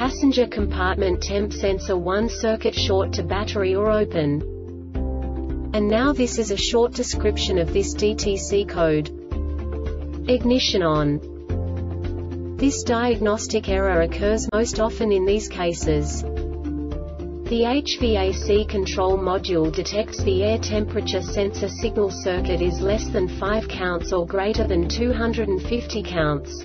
passenger compartment temp sensor 1 circuit short to battery or open. And now this is a short description of this DTC code. Ignition on. This diagnostic error occurs most often in these cases. The HVAC control module detects the air temperature sensor signal circuit is less than 5 counts or greater than 250 counts.